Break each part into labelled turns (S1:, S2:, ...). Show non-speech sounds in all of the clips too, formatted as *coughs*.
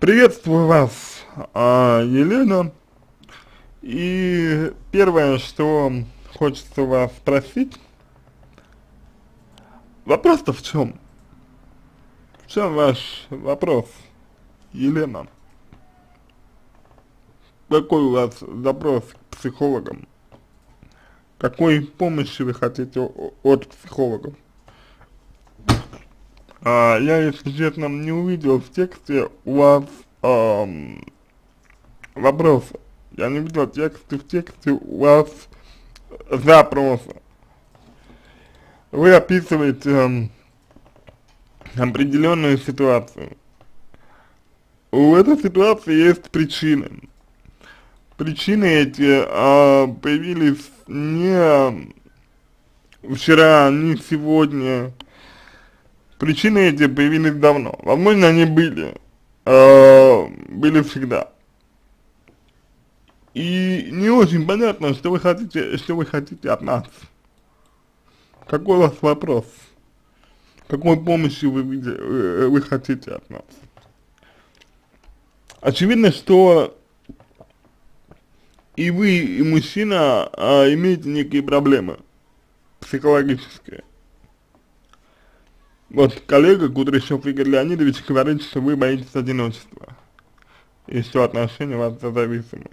S1: Приветствую вас, а, Елена. И первое, что хочется вас спросить, вопрос-то в чем? В чем ваш вопрос, Елена? Какой у вас запрос к психологам? Какой помощи вы хотите от психологов? А, я, если честно, не увидел в тексте у вас эм, вопрос. Я не видел тексты в тексте у вас запроса. Вы описываете эм, определенную ситуацию. У этой ситуации есть причины. Причины эти э, появились не вчера, не сегодня, Причины эти появились давно. Возможно, они были, э, были всегда. И не очень понятно, что вы хотите, что вы хотите от нас. Какой у вас вопрос? Какой помощи вы, вы, вы хотите от нас? Очевидно, что и вы, и мужчина а, имеете некие проблемы психологические. Вот коллега Кудряшов Игорь Леонидович говорит, что вы боитесь одиночества, и что отношения у вас зависимые.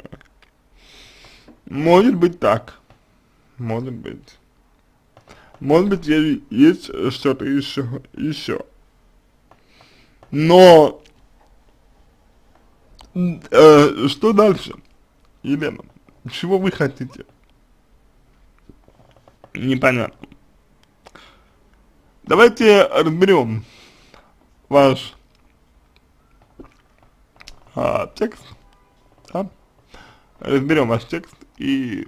S1: Может быть так, может быть. Может быть, есть что-то еще, еще. Но, э, что дальше, Елена? Чего вы хотите? Непонятно. Давайте разберем ваш а, текст, да? разберем ваш текст и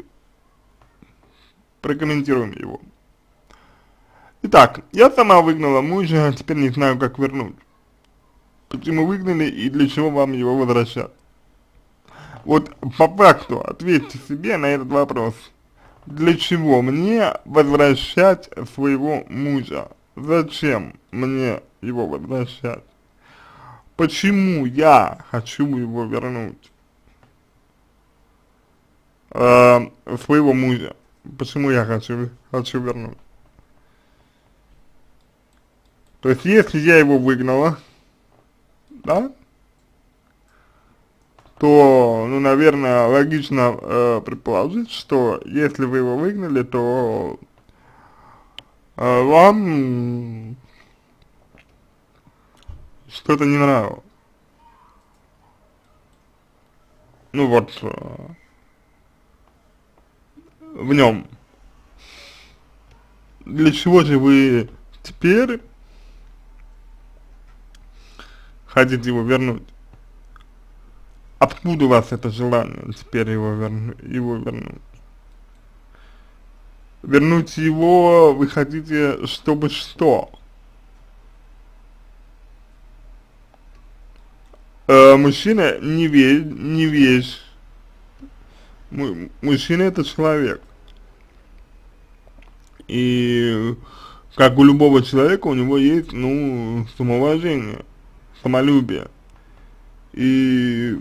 S1: прокомментируем его. Итак, я сама выгнала мужа, теперь не знаю, как вернуть. Почему выгнали и для чего вам его возвращать? Вот по факту ответьте себе на этот вопрос. Для чего мне возвращать своего мужа? Зачем мне его возвращать? Почему я хочу его вернуть? Э, своего мужа. Почему я хочу, хочу вернуть? То есть, если я его выгнала, да, то, ну, наверное, логично э, предположить, что если вы его выгнали, то вам что-то не нравилось. Ну вот, э, в нем. Для чего же вы теперь хотите его вернуть? Откуда у вас это желание теперь его, верну, его вернуть? Вернуть его вы хотите, чтобы что? Э, мужчина не вещь, не вещь. Мужчина это человек. И как у любого человека, у него есть, ну, самоуважение, самолюбие. И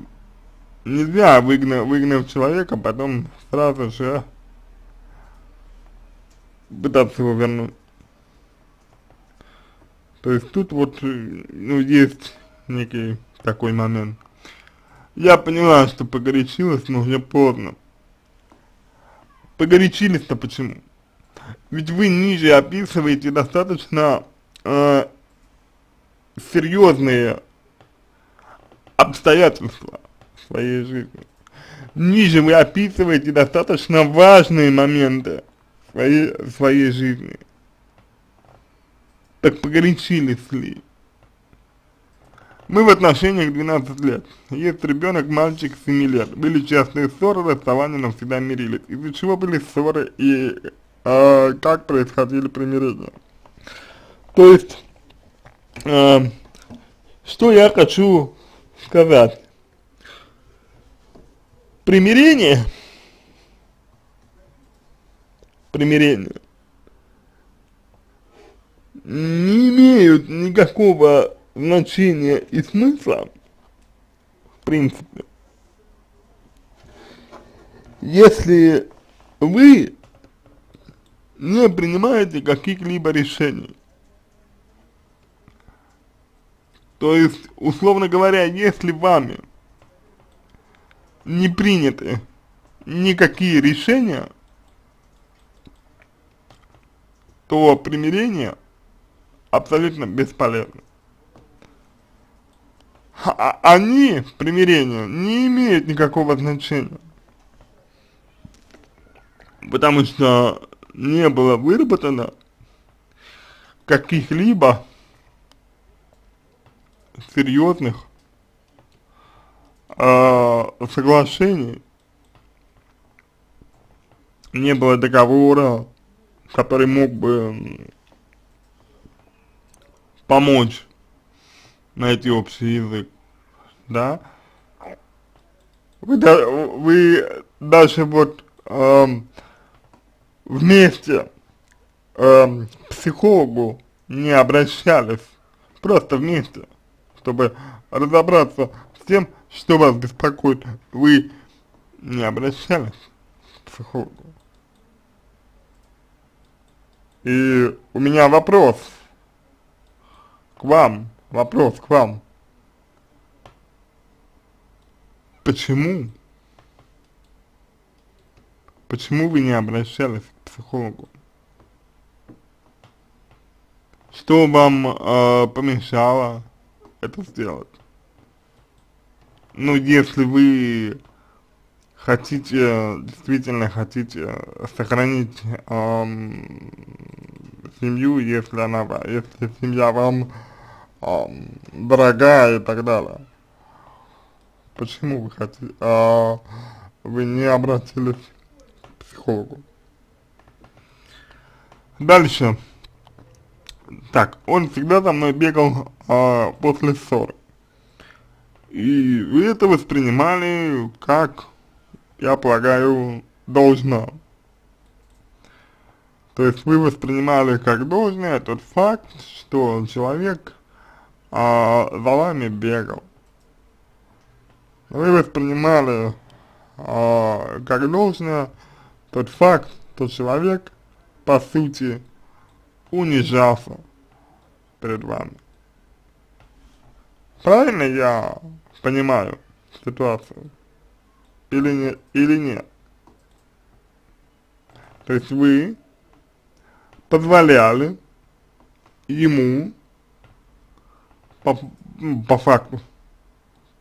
S1: нельзя, выгнав, выгнав человека, потом сразу же пытаться его вернуть. То есть тут вот, ну, есть некий такой момент. Я поняла, что погорячилась, но уже поздно. Погорячились-то почему? Ведь вы ниже описываете достаточно э, серьезные обстоятельства своей жизни. Ниже вы описываете достаточно важные моменты своей, своей жизни. Так погорячились ли? Мы в отношениях 12 лет. Есть ребенок, мальчик 7 лет. Были частные ссоры, расставания, но всегда мирились. Из-за чего были ссоры и э, как происходили примирения. То есть, э, что я хочу сказать. Примирение примирению не имеют никакого значения и смысла, принципе. Если вы не принимаете каких-либо решений, то есть, условно говоря, если вами не приняты никакие решения, то примирение абсолютно бесполезно. А они, примирение, не имеют никакого значения. Потому что не было выработано каких-либо серьезных э, соглашений, не было договора, который мог бы помочь найти общий язык, да, вы, вы даже вот э, вместе э, к психологу не обращались, просто вместе, чтобы разобраться с тем, что вас беспокоит, вы не обращались к психологу. И у меня вопрос к вам, вопрос к вам. Почему? Почему вы не обращались к психологу? Что вам э, помешало это сделать? Ну, если вы хотите, действительно хотите сохранить эм, семью, если она, если семья вам эм, дорогая и так далее. Почему вы хотите, э, вы не обратились к психологу? Дальше. Так, он всегда за мной бегал э, после ссоры. И вы это воспринимали как я полагаю, должно. То есть вы воспринимали как должное тот факт, что человек а, за вами бегал. Вы воспринимали а, как должное тот факт, что человек, по сути, унижался перед вами. Правильно я понимаю ситуацию? Или нет, или нет. То есть вы позволяли ему по, по факту,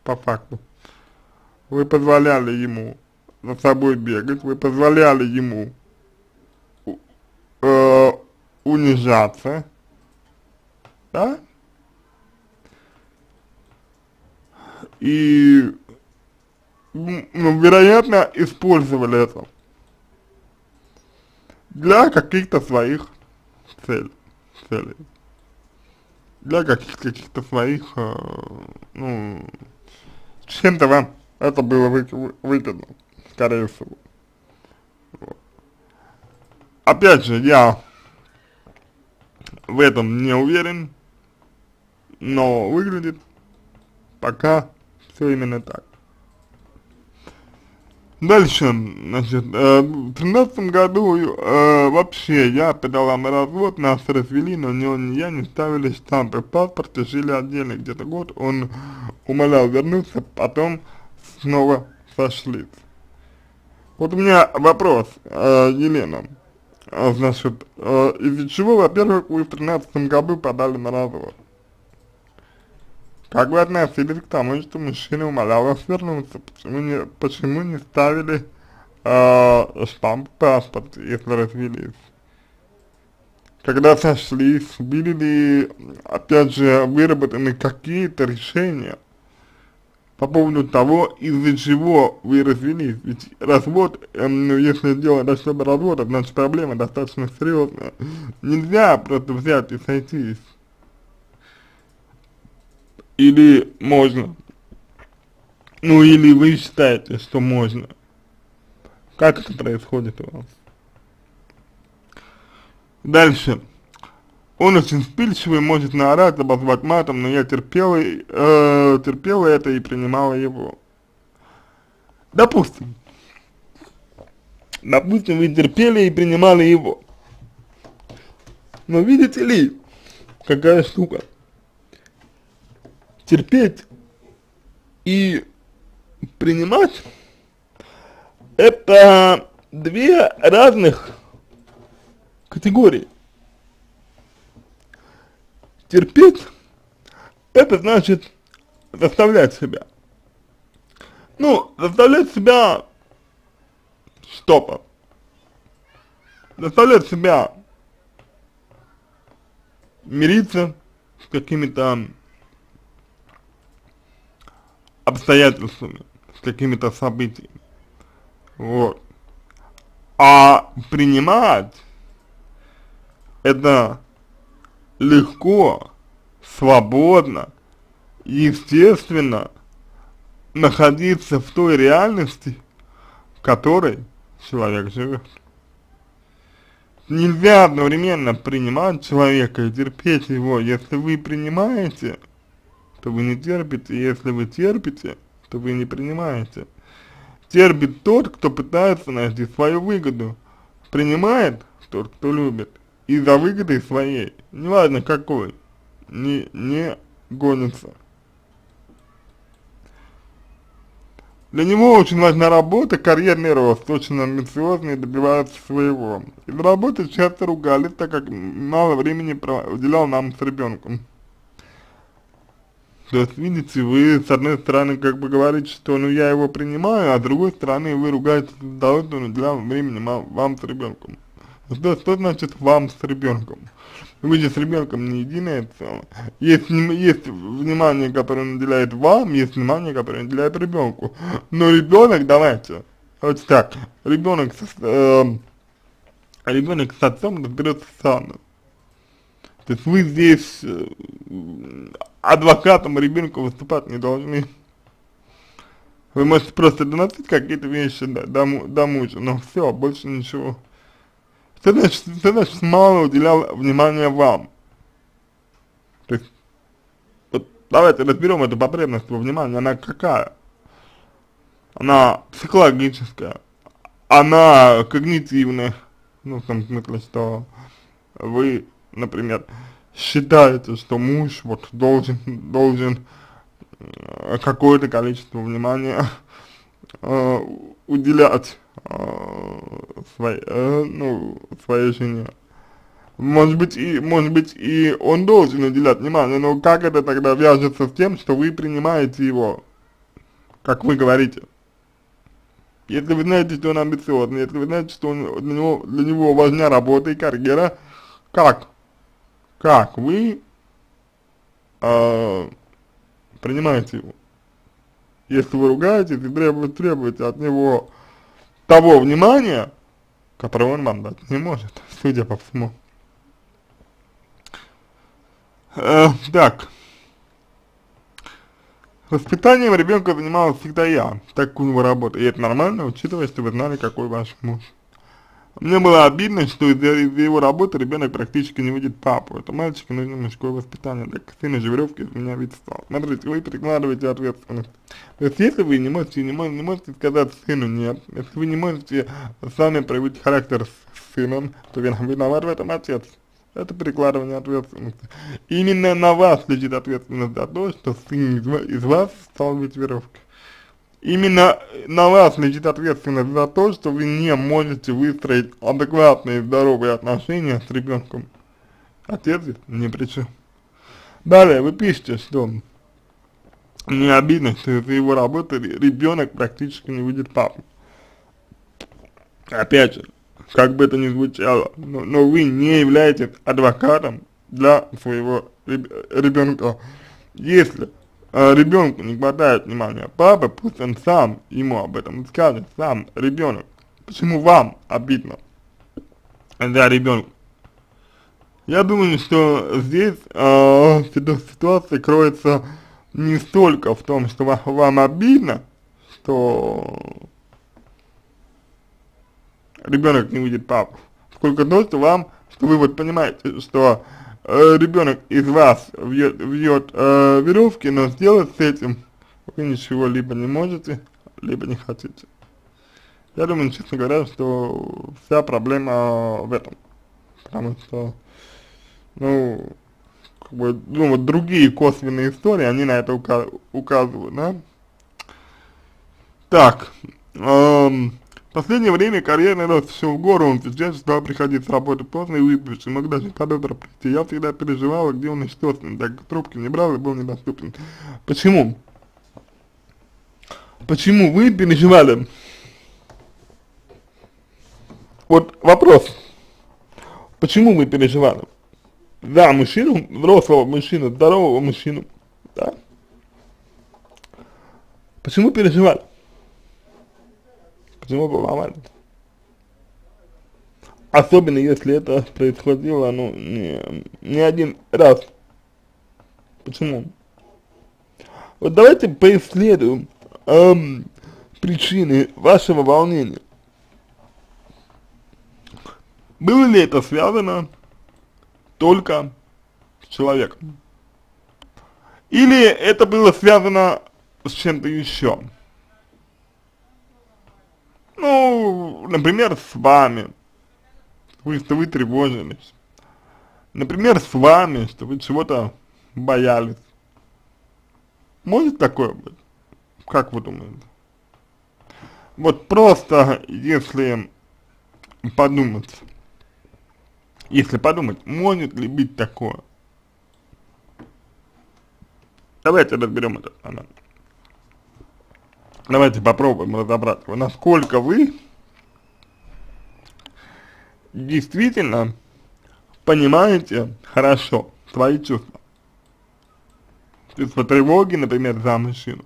S1: по факту, вы позволяли ему за собой бегать, вы позволяли ему э, унижаться, да? И ну, вероятно, использовали это для каких-то своих целей, целей. Для каких-то каких своих, э, ну, чем-то вам это было вы, вы, выгодно, скорее всего. Вот. Опять же, я в этом не уверен, но выглядит пока все именно так. Дальше, значит, э, в тринадцатом году э, вообще я подала на развод, нас развели, но ни он, я не ставили штампы в паспорте, жили отдельно где-то год, он умолял вернуться, потом снова сошлись. Вот у меня вопрос, э, Елена, э, значит, э, из-за чего, во-первых, вы в тринадцатом году подали на развод? Как вы относились к тому, что мужчина умолял вас вернуться? Почему не, почему не ставили э, штамп паспорт, если развелись? Когда сошлись, были ли, опять же, выработаны какие-то решения по поводу того, из-за чего вы развелись? Ведь развод, э, ну, если дело дошло до развода, значит проблема достаточно серьезная. Нельзя просто взять и сойтись. Или можно? Ну или вы считаете, что можно? Как это происходит у вас? Дальше. Он очень вспыльчивый, может наорать, обозвать матом, но я терпела, э, терпела это и принимала его. допустим, допустим, вы терпели и принимали его, но видите ли, какая штука, терпеть и принимать это две разных категории. Терпеть это значит заставлять себя. Ну, заставлять себя что-то. Заставлять себя мириться с какими-то обстоятельствами, с какими-то событиями. Вот. А принимать это легко, свободно, естественно находиться в той реальности, в которой человек живет. Нельзя одновременно принимать человека и терпеть его. Если вы принимаете, то вы не терпите. Если вы терпите, то вы не принимаете. Терпит тот, кто пытается найти свою выгоду. Принимает тот, кто любит. И за выгодой своей, неважно какой, не, не гонится. Для него очень важна работа, карьерный рост, очень амбициозный и добивается своего. Из работы часто ругались, так как мало времени уделял нам с ребенком. То есть, видите, вы с одной стороны как бы говорите, что ну я его принимаю, а с другой стороны вы ругаетесь за того, что он уделял времени вам с ребенком. Что, что значит вам с ребенком? Вы же с ребенком не единое целое. Есть, есть внимание, которое он уделяет вам, есть внимание, которое он уделяет ребенку. Но ребенок, давайте, вот так, ребенок э, ребенок с отцом разберется сам. То есть вы здесь э, адвокатом ребенка выступать не должны. Вы можете просто доносить какие-то вещи до, до, до мужа, но все, больше ничего. Что значит, что значит мало уделял внимания вам? То есть, вот давайте разберем эту потребность во внимании, она какая? Она психологическая, она когнитивная, ну, в том смысле, что вы, например, считаете, что муж вот должен, должен э, какое-то количество внимания э, уделять э, своей, э, ну, своей жене. Может быть, и, может быть, и он должен уделять внимание, но как это тогда вяжется с тем, что вы принимаете его, как вы говорите? Если вы знаете, что он амбициозный, если вы знаете, что он, для, него, для него важна работа и карьера, как? Как вы э, принимаете его? Если вы ругаетесь и требуете, требуете от него того внимания, которое он вам дать не может, *laughs* судя по всему. Э, так. Воспитанием ребенка занималась всегда я, так у него работа. И это нормально, учитывая, что вы знали, какой ваш муж. Мне было обидно, что из-за из его работы ребенок практически не видит папу. Это мальчику нужно мужское воспитание. Так сын же веревки из меня вид стал. Смотрите, вы прикладываете ответственность. То есть, если вы не можете, не можете, не можете сказать сыну нет, если вы не можете сами проявить характер с сыном, то виноват в этом отец. Это перекладывание ответственности. Именно на вас лежит ответственность за то, что сын из, из вас стал ведь веревкой. Именно на вас лежит ответственность за то, что вы не можете выстроить адекватные здоровые отношения с ребенком. Отец не при чем. Далее вы пишете, что не обидно, что из-за его работы ребенок практически не видит папу. Опять же, как бы это ни звучало, но, но вы не являетесь адвокатом для своего ребенка. Если э, ребенку не хватает внимания папы, пусть он сам ему об этом скажет, сам ребенок. Почему вам обидно за ребенка? Я думаю, что здесь э, ситуация кроется не столько в том, что вам, вам обидно, что ребенок не видит папу, сколько то, что вам, что вы вот понимаете, что э, ребенок из вас вьет, вьет э, веревки, но сделать с этим вы ничего либо не можете, либо не хотите. Я думаю, честно говоря, что вся проблема в этом. Потому что, ну, как бы, ну, вот другие косвенные истории, они на это ука указывают, да. Так, эм, последнее время карьерный рост шел в гору, он сейчас стал приходить с работы поздно и выпивший, мог даже под утро прийти. Я всегда переживал, где он и что с ним, так как трубки не брал и был недоступен. Почему? Почему вы переживали? Вот вопрос. Почему вы переживали? Да, мужчину, взрослого мужчину, здорового мужчину, да? Почему переживали? Почему волновались? Особенно если это происходило, ну, не, не один раз. Почему? Вот давайте поисследуем эм, причины вашего волнения. Было ли это связано только с человеком? Или это было связано с чем-то еще? Ну, например, с вами, вы, что вы тревожились. Например, с вами, что вы чего-то боялись. Может такое быть? Как вы думаете? Вот просто, если подумать, если подумать, может ли быть такое? Давайте разберем этот момент. Давайте попробуем разобраться, насколько вы действительно понимаете хорошо свои чувства. Чувство тревоги, например, за мужчину.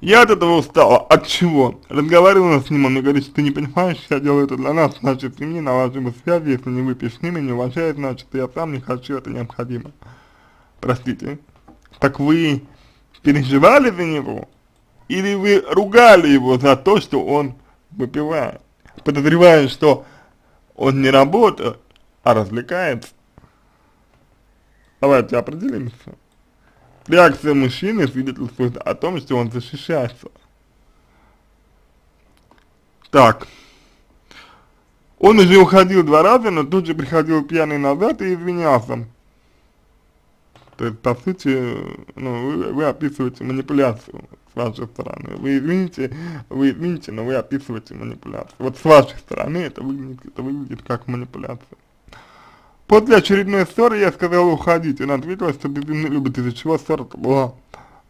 S1: Я от этого устала. От чего? Разговаривала с ним, он мне говорит, что ты не понимаешь, я делаю это для нас, значит, семьи, налаживаем связи, если не выпьешь с ними, не уважает, значит, я сам не хочу, это необходимо. Простите. Так вы переживали за него? Или вы ругали его за то, что он выпивает? Подозревая, что он не работает, а развлекается? Давайте определимся. Реакция мужчины свидетельствует о том, что он защищается. Так. Он уже уходил два раза, но тут же приходил пьяный назад и извинялся. То есть, по сути, ну, вы, вы описываете манипуляцию вашей стороны. Вы извините, вы извините, но вы описываете манипуляцию. Вот с вашей стороны это выглядит, это выглядит как манипуляция. После очередной ссоры я сказал уходить, она ответила, что безумно любит, из-за чего ссора-то была.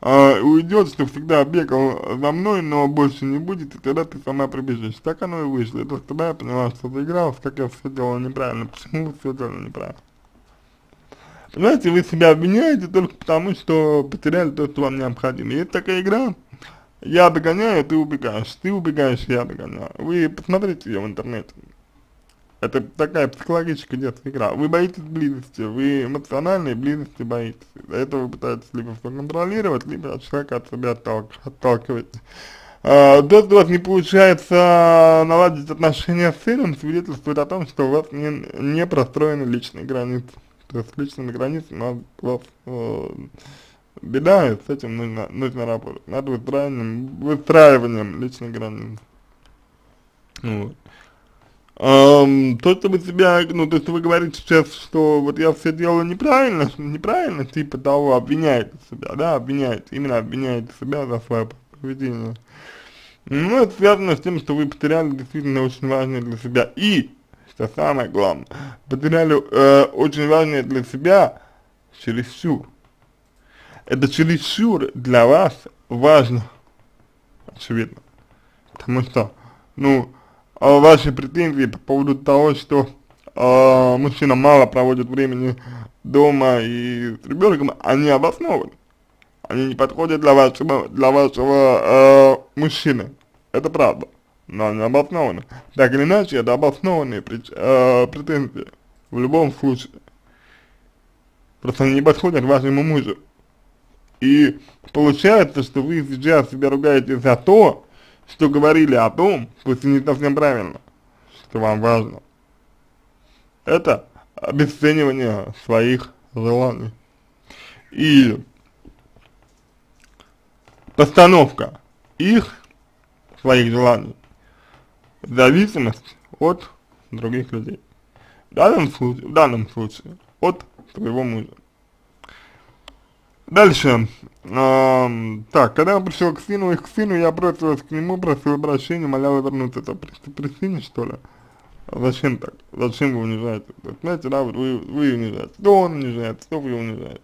S1: А, уйдет, что всегда бегал за мной, но больше не будет, и тогда ты сама прибежишь. Так оно и вышло. Это тогда я поняла, что заигралась, как я все делала неправильно, почему все делала неправильно. Понимаете, вы себя обвиняете только потому, что потеряли то, что вам необходимо. Есть такая игра, я догоняю, ты убегаешь, ты убегаешь, я догоняю. Вы посмотрите ее в интернете. Это такая психологическая детская игра. Вы боитесь близости, вы эмоциональной близости боитесь. Для этого вы пытаетесь либо все контролировать, либо от человека от себя отталк отталкиваете. А, то, что у вас не получается наладить отношения с сыном, свидетельствует о том, что у вас не, не простроены личные границы. То есть с личными границами у вас э, беда, и с этим нужно, нужно работать. Над выстраиванием, выстраиванием личных границ. Вот. Um, то, что вы себя, ну, то, что вы говорите сейчас, что вот я все делаю неправильно, неправильно, типа того, обвиняете себя, да, обвиняете, именно обвиняете себя за свое поведение. Ну, это связано с тем, что вы потеряли действительно очень важное для себя. И, что самое главное, потеряли э, очень важное для себя чересчур. Это чересчур для вас важно, очевидно. Потому что, ну, э, ваши претензии по поводу того, что э, мужчина мало проводит времени дома и с ребенком, они обоснованы. Они не подходят для вашего, для вашего э, мужчины. Это правда. Но они обоснованы. Так или иначе, это обоснованные прич, э, претензии. В любом случае. Просто они не подходят вашему мужу. И получается, что вы сейчас себя ругаете за то, что говорили о том, пусть и не совсем правильно, что вам важно. Это обесценивание своих желаний. И постановка их, своих желаний, зависимость от других людей. В данном случае, в данном случае от твоего мужа. Дальше. Э, так, когда я пришел к сыну, и к сыну, я бросилась к нему, просил прощения, моляла вернуться. Это при, при сыне, что ли? Зачем так? Зачем вы унижаете? Знаете, да, вы, вы унижаете. Кто он унижает, кто вы унижаете?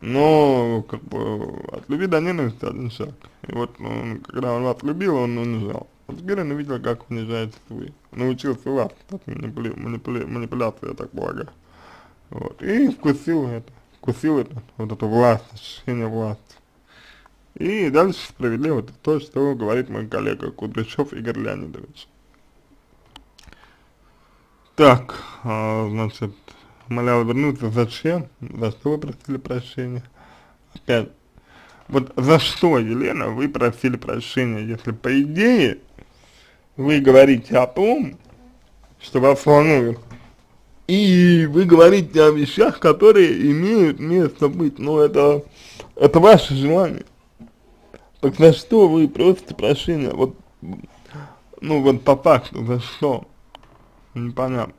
S1: Но, как бы, от любви до ненависти один шаг. И вот, он, когда он вас любил, он унижал. Он увидел, как унижаете вы. Научился вас, манипули, манипули, манипуляции, я так полагаю. Вот. И вкусил это, вкусил это, вот эту власть, ощущение власти. И дальше справедливо это то, что говорит мой коллега Кудряшов Игорь Леонидович. Так, а, значит, молял вернуться, зачем, за что вы просили прощения? Опять, вот за что, Елена, вы просили прощения, если по идее вы говорите о том, что вас волнует, и вы говорите о вещах, которые имеют место быть, но это, это ваше желание. Так за что вы просите прощения? Вот, ну вот по факту, за что? Непонятно.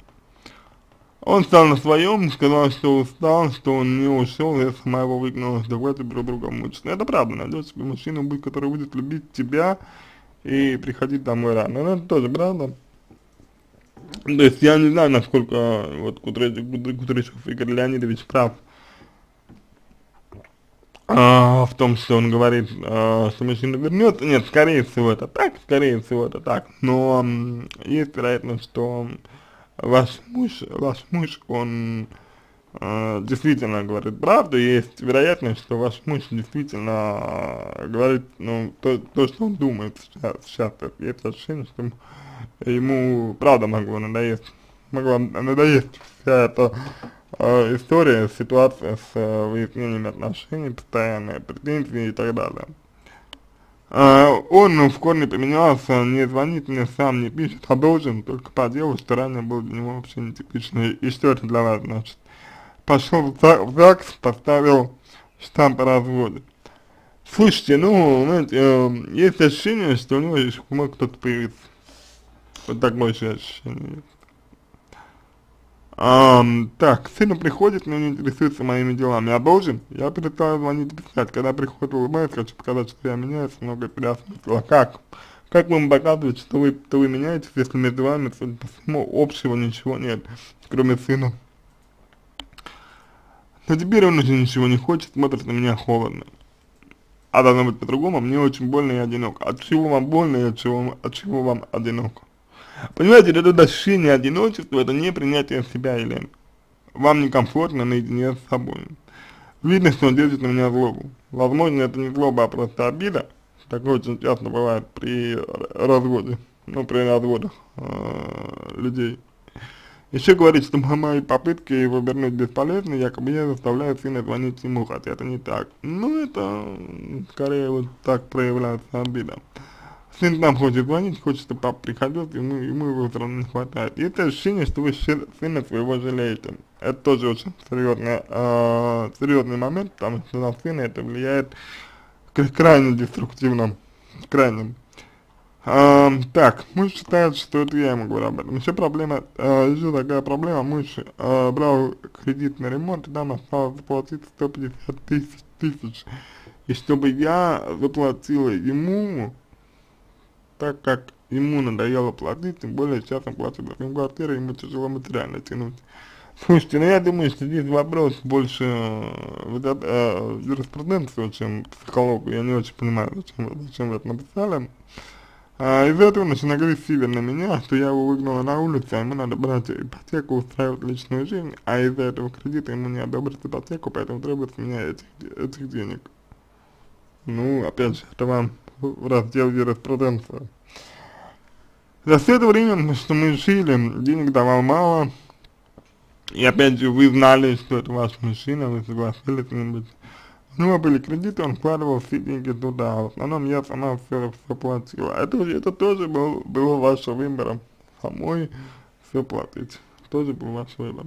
S1: Он стал на своем, сказал, что устал, что он не ушел, если моего выгнала, что давайте друг друга мучиться. Это правда, найдешь себе мужчину, который будет любить тебя и приходить домой рано. Но это тоже правда. То есть я не знаю, насколько вот Кудряшов Игорь Леонидович прав а, в том, что он говорит, а, что мужчина вернется. Нет, скорее всего это так, скорее всего это так. Но есть вероятность, что ваш муж, ваш муж, он э, действительно говорит правду, есть вероятность, что ваш муж действительно говорит, ну, то, то что он думает сейчас, сейчас есть ощущение, что ему правда могло надоесть, могла надоесть вся эта э, история, ситуация с э, выяснением отношений, постоянные претензии и так далее. Э, он ну, в корне поменялся, не звонит мне, сам не пишет, а должен только по делу, что ранее был для него вообще нетипичный. И что это для вас значит? Пошел в ЗАГС, поставил штамп о разводе. Слушайте, ну, знаете, э, есть ощущение, что у него еще мог кто-то появиться. Вот такое еще ощущение А, так, сыну приходит, но не интересуется моими делами. Я должен? Я перестал звонить и писать. Когда приходит улыбается, хочу показать, что я меняюсь, много переосмыслила. Как? Как вам показывать, что вы, что вы меняетесь, если между вами, судя по всему, общего ничего нет, кроме сына? Но теперь он уже ничего не хочет, смотрит на меня холодно. А должно быть по-другому, мне очень больно и одиноко. От чего вам больно и от чего, от чего вам одиноко? Понимаете, это ощущение одиночества, это не принятие себя, Елена. Вам некомфортно наедине с собой. Видно, что он держит на меня злобу. Возможно, это не злоба, а просто обида. Такое очень часто бывает при разводе, ну, при разводах э, людей. Еще говорит, что мои попытки его вернуть бесполезны, якобы я заставляю сына звонить ему, хотя это не так. Ну, это скорее вот так проявляется обида. Сын нам хочет звонить, хочет, чтобы папа приходил, ему, ему его все равно не хватает. И это ощущение, что вы сына своего жалеете. Это тоже очень серьезный, э, серьезный момент, потому что на сына это влияет крайне деструктивно, крайне. А, так, муж считает, что это я ему говорю об этом. Еще проблема, а, еще такая проблема, муж а, брал кредит на ремонт, и там осталось заплатить 150 тысяч, тысяч. И чтобы я заплатила ему, так как ему надоело платить, тем более сейчас он платит за квартиру, ему тяжело материально тянуть. Слушайте, ну я думаю, что здесь вопрос больше э, э, юриспруденции, чем психологу. Я не очень понимаю, зачем, зачем вы это написали. Из-за этого очень агрессивен на меня, что я его выгнала на улицу, а ему надо брать ипотеку, устраивать личную жизнь, а из-за этого кредита ему не одобрят ипотеку, поэтому требуется мне этих, этих денег. Ну, опять же, это вам в раздел юриспруденция. За все это время, что мы жили, денег давал мало, и опять же, вы знали, что это ваш мужчина, вы согласились с ним быть. У него были кредиты, он вкладывал все деньги туда, в основном я сама все, все платила. Это, это тоже был, было вашим выбором, самой все платить, тоже был ваш выбор.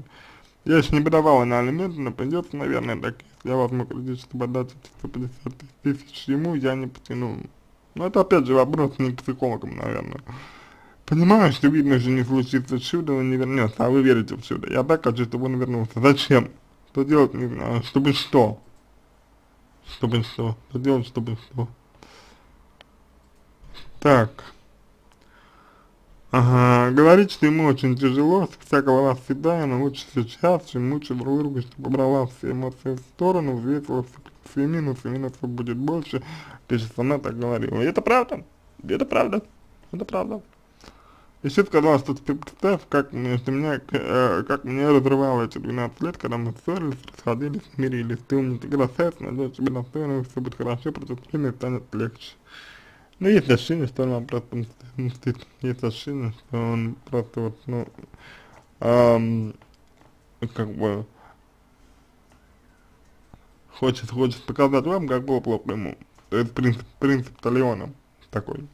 S1: Я еще не подавала на алименты, но придется, наверное, так я возьму кредит, чтобы отдать эти 150 тысяч ему, я не потяну. Но это опять же вопрос не к психологам, наверное. Понимаю, что видно, что не случится чудо, он не вернется, а вы верите в чудо. Я так хочу, чтобы он вернулся. Зачем? Что делать, не знаю. Чтобы что? Чтобы что? Что делать, чтобы что? Так. Ага, говорит, что ему очень тяжело, вся голова седая, но лучше сейчас, чем лучше в руку, чтобы убрала все эмоции в сторону, взвесила все минусы, минусов будет больше, ты же сама так говорила. И это правда, это правда, это правда. Еще сказала, что теперь представь, как между меня, э, как меня разрывало эти 12 лет, когда мы ссорились, расходились, мирились. Ты ты красавец, надеюсь, тебе достойно, все будет хорошо, просто время станет легче. Ну, есть ощущение, что он вам просто мстит. Есть ощущение, что он просто вот, ну, эм, как бы, хочет, хочет показать вам, как было плохо ему. То есть принцип, принцип Талиона такой.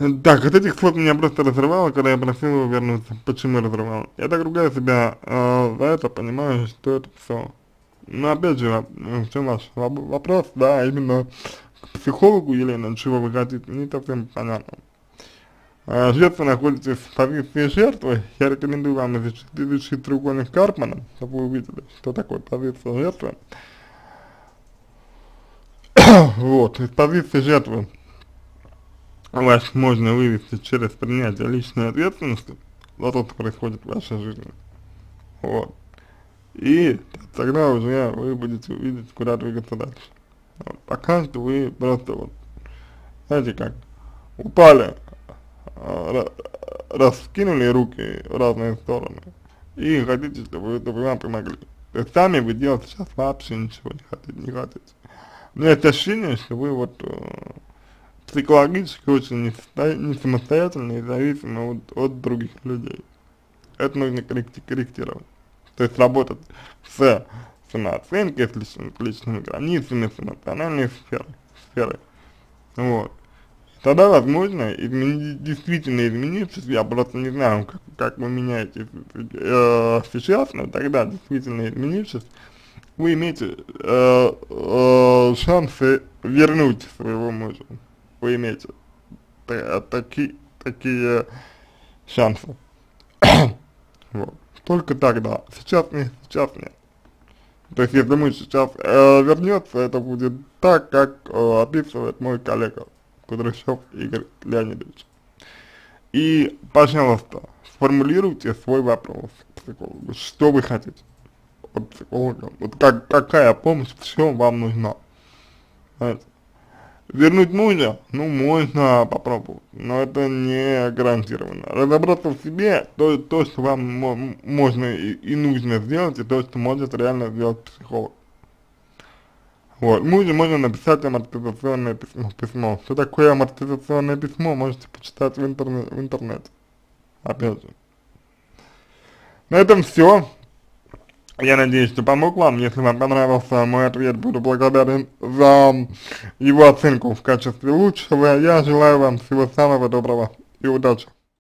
S1: Так, от этих слов меня просто разрывало, когда я просил его вернуться. Почему разрывало? Я так ругаю себя э, за это, понимаю, что это все. Но опять же, в чем ваш вопрос, да, именно к психологу Елена, чего вы хотите, не совсем понятно. А, жертва находится в позиции жертвы, я рекомендую вам изучить, изучить треугольник Карпмана, чтобы вы увидели, что такое позиция жертвы. *coughs* вот, из позиции жертвы вас можно вывести через принятие личной ответственности за то, что происходит в вашей жизни. Вот. И тогда уже вы будете видеть, куда двигаться дальше. Вот. Пока что вы просто вот, знаете как, упали, а, раскинули руки в разные стороны и хотите, чтобы, чтобы вам помогли. То есть сами вы делать сейчас вообще ничего не хотите, не хотите. У меня есть ощущение, что вы вот э, психологически очень не, не самостоятельны и зависимы от, от других людей. Это нужно корректи корректировать. То есть работать с самооценкой, с личными, личными границами, с эмоциональной сферой. сферой. Вот. Тогда, возможно, изменить, действительно изменившись, я просто не знаю, как, как вы меняете э, сейчас, но тогда, действительно изменившись, вы имеете э, э, шансы вернуть своего мужа вы имеете такие, такие шансы. *coughs* вот. Только тогда. Сейчас нет, сейчас нет. То есть, если мы сейчас э, вернется, это будет так, как э, описывает мой коллега Кудряшов Игорь Леонидович. И, пожалуйста, сформулируйте свой вопрос психологу. Что вы хотите от психолога? Вот как, какая помощь, в чем вам нужна? Знаете? Вернуть мужа? Ну, можно попробовать, но это не гарантированно. Разобраться в себе, то, то что вам можно и, и нужно сделать, и то, что может реально сделать психолог. Вот, мужу можно написать амортизационное письмо, письмо. Что такое амортизационное письмо, можете почитать в, интернет, в интернете. Опять же. На этом все. Я надеюсь, что помог вам. Если вам понравился мой ответ, буду благодарен за его оценку в качестве лучшего. Я желаю вам всего самого доброго и удачи.